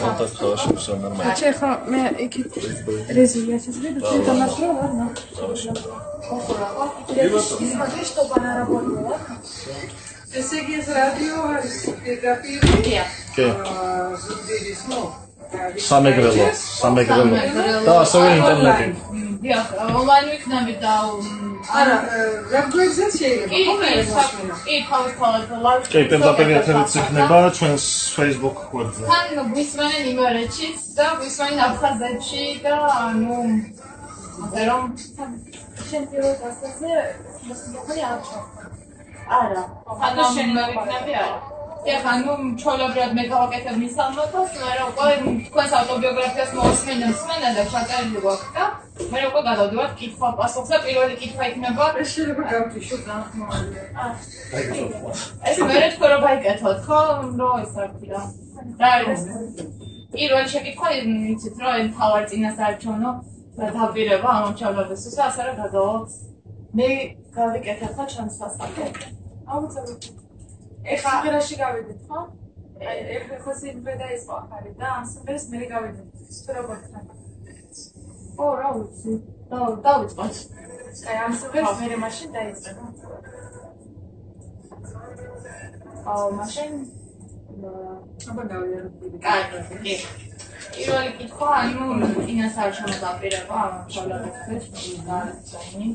Контакт хорошо, все нормально. Чеха, мы рези, я сейчас выйду, ты там настроил, ладно? Хорошо. И смотри, чтобы она работала, ладно? Eu segui as radioas, peguei a Same grelo. Same grelo. Da, să o internetul. დიახ, ონლაინ ვიქნები და არა რა გვეგზეთ შეიძლება? ხოლმე ეს სა- მაშინა კი, თავად live კი, პირდაპირ ეთერიც იქნება ჩვენს Facebook გვერდზე. თან გვისმენენ იმერეთშიც და გვისმენენ აფხაზეთში და ანუ რომ შენ პირველ დასაზე მოსწონი არ ჩა არა, ანუ შენ მოვიქნები არა. ეხ ანუ ჩოლებრად მე გავაკეთებ მის ალბათას, მაგრამ უკვე თქვენს ავტობიოგრაფიას მოусმენენ სმენა და ჩაწერილი გვაქვს და მე უკვე გადავდივართ კითხვა პასუხს და პირველი კითხვა იქნება. ეს შეიძლება გავთიშო განხმოვანია ეს მე თქო რომ გაიკეთოთ ხო? რო ეს არის რა. რა არის? პირველი შეკითხვა იცით რომ ეს თავარ წინასაარჩევნო დაპირება ამ ჩავლობისთვის და ასე რა გადავალთ მე გავიკეთებ ხო ჩემს სასაკეთო აუცილებლად ეხლა აღერაში გავიდეთ ხო? აი ეხლა ხო სიმღერა და ის ახალი და ამ სიმღერას მე გავიდეთ. თუ როგორ ხარ ო რა ვიცი. და დავიწყოთ. აი ამ სიმღერას მე მაშინ დაიწყე აუ მაშინ? აბა გავიარეთ კარგი პირველი კითხვა ანუ წინასაარჩევნო დაპირება ამ ჩავლობისთვის და წაინი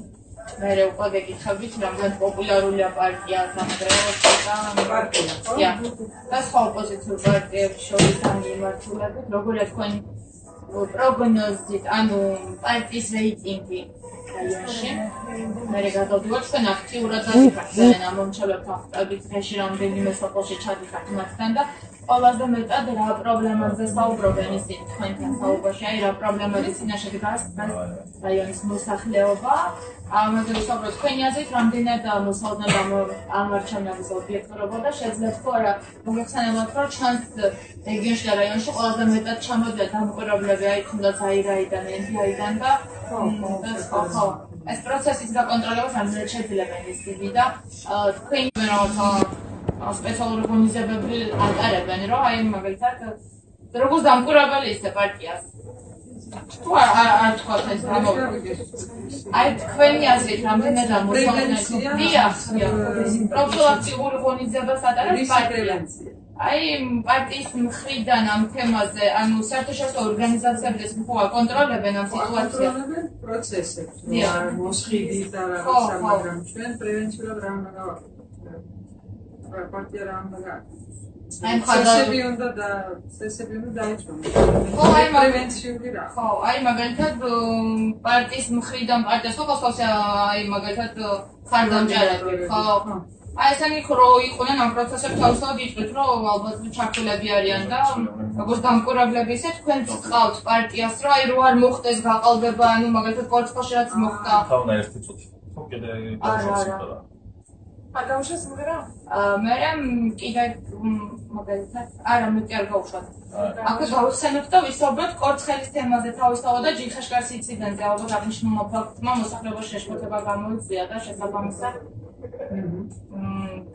მე უკვე გეკითხებით რამდენ პოპულარულია პარტია სამგრელოს და პარტია და სხვა ოპოზიციურ პარტიებს შორის ამ მიმართულებით როგორია თქვენი პროგნოზით ანუ პარტიის რეიტინგი რაიონში. მე გადავდივარ თქვენ აქტიურად დაგიხართ ამ მომჩელებთან ხტებით დღეში რამდენიმე სოფელში ჩადიხართ მათთან და ყველაზე მეტად რა პრობლემებზე საუბრობენ ისინი თქვენთან საუბარში? აი რა პრობლემების წინაშე დგას რაიონის მოსახლეობა? ამაზე ვისაუბროთ თქვენი აზრით რამდენად მოსალოდნელად ამ ამ არჩევნების ობიექტურობა და შეძლებს თუ არა მოგეხსენებათ რომ ჩანს რეგიონში და რაიონში ყველაზე მეტად ჩამოდია დამკვირვებლები აი თუნდაც აირაიდან ენდიაიდან და ხო ხო ეს პროცესის გაკონტროლება რამდენად შეიძლება ისიდი და თქვენი რაღაცა აა, სპეციალური ღონისძიებები ატარებენ რომ აი მაგალითად როგორც დამკვირვებელი ისე პარტიას თუ არ არ არ თქვათ ეს აი თქვენი აზრით რამდენად პრევენცია, ამოსალოდნელია პროფილაქტიკური ღონისძიებას ატარებს პარტია აი პარტიის მხრიდან ამ თემაზე, ანუ საერთაშორისო ორგანიზაციებიც ხო აკონტროლებენ ამ სიტუაციას. პროცესებს დიახ. რა მოსხიდი და რაღაცა მაგრამ ჩვენ პრევენციულად რა უნდა გავაკეთოთ. რა პარტია რა გააკეთოს აი წესები უნდა და წესები უნდა დაიწყოს ხო, აი, პრევენციული რა ხო, აი მაგალითად პარტიის მხრიდან პარტიას ხო ხავს აი მაგალითად ხარდამჭერები, ხო. აი ესენი ხო იყვნენ ამ პროცესებს თავისთავად იწყეთ, რომ ალბათ ჩართულები არიან და როგორც დამკვირვებლები ისე თქვენ გყავთ პარტიას, რომ აი რო არ მოხდეს გაყალბება, ანუ მაგალითად კორცხალში რაც მოხდა. თავნა ერთი წუთი. ხო კიდე არა, არ დავუშვა სიმღერა აა მე რამ კიდე მაგალითად არა მე კი არ გავუშვათ. აქვე გავხსენებთ და ვისაუბროთ კორცხელის თემაზე თავისთავად და ჯიხაშკარის ინციდენტზე ალბათ აღნიშნულმა ფაქტმა მოსახლეობაში შეშფოთება გამოიწვია და შესაბამისად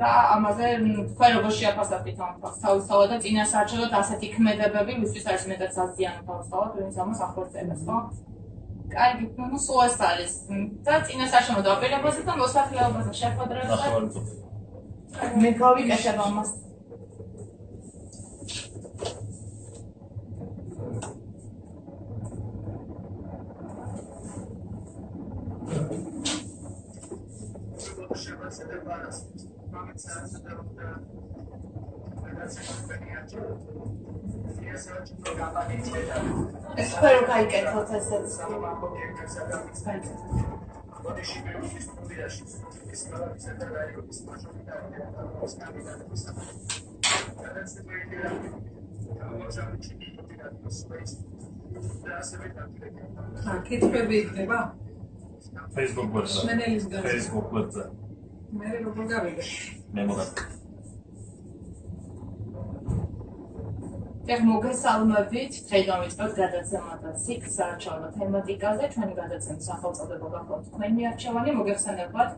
და ამაზე თქვენ როგორ შეაფასებთ ამ ფაქტს თავისთავად და წინასაარჩევნოდ ასეთი ქმედებები ვისთვის არის მეტად საზიანო თავისთავად ვინც ამას ახორციელებს ხო? კარგი, ну სულ ეს არის და წინასაარჩევნო დაპირებაზე და მოსახლეობაზე შეხვედრებზე ნახევარი წუთი. მე გავიკეთებ ამას. ეს ხო რო გაიკეთოთ ესეც. ა კითხვები იქნება Facebook გვერდზე. მენელის გარდა. Facebook გვერდზე. მე როგორ გავიგე მე მოგაკ. ეხ მოგესალმებით, დღეიდან ვიწყებთ გადაცემა და სიქს საარჩევნო თემატიკაზე. ჩვენი გადაცემის სახელწოდება გახლავთ თქვენი არჩევანი. მოგეხსენებათ,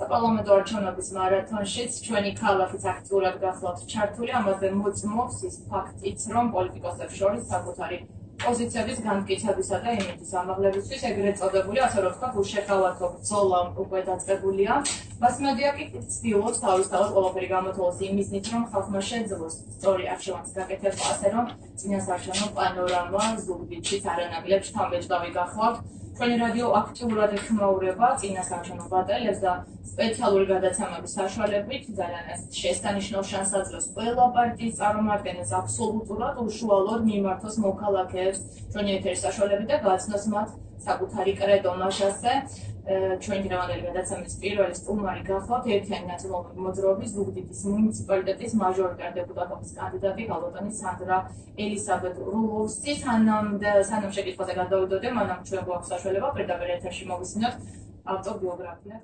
საპარლამენტო არჩევნების მარათონშიც ჩვენი ქალაქიც აქტიურად გახლავთ ჩართული, ამაზე მოწმობს ის ფაქტიც, რომ პოლიტიკოსებს შორის საკუთარი პოზიციების განმტკიცებისა და იმიჯის ამაღლებისთვის ეგრეთ წოდებული, ასე რომ ვთქვათ, უშეხავათო ბრძოლა უკვე დაწყებულია. მასმედია კი ცდილობს თავისთავად ყველაფერი გამოთვალოს იმის ნით, რომ ხალხმა შეძლოს სწორი არჩევანის გაკეთება, ასე რომ წინასაარჩევნო პანორამა ზუგდიდში არანაკლებ შთამბეჭდავი გახლავთ. ჩვენი რადიო აქტიურად ეხმაურება წინასაარჩევნო ბატალიას და სპეციალური გადაცემების საშუალებით ძალიან ეს შესანიშნავ შანსს ყველა პარტიის წარმომადგენელს აბსოლუტურად უშუალოდ მიმართოს მოქალაქეებს ჩვენი ეთერის საშუალებით და გაცნოს მათ საკუთარი კრედო მასაზე ჩვენ გრამატელი გადაცემის პირველი სტუმარი გახლავთ ერთიანი ნაციონალური მოძრაობის ზუგდიდის მუნიციპალიტეტის მაჟორიტარ დეპუტატობის კანდიდატი გალოტანი სანდრა ელისაბედ რულოვსი. სანამ სანამ შეკითხვაზე გადავიდოდე მანამ ჩვენ გვაქვს საშუალება პირდაპირ ეთერში მოვისმინოთ ავტობიოგრაფია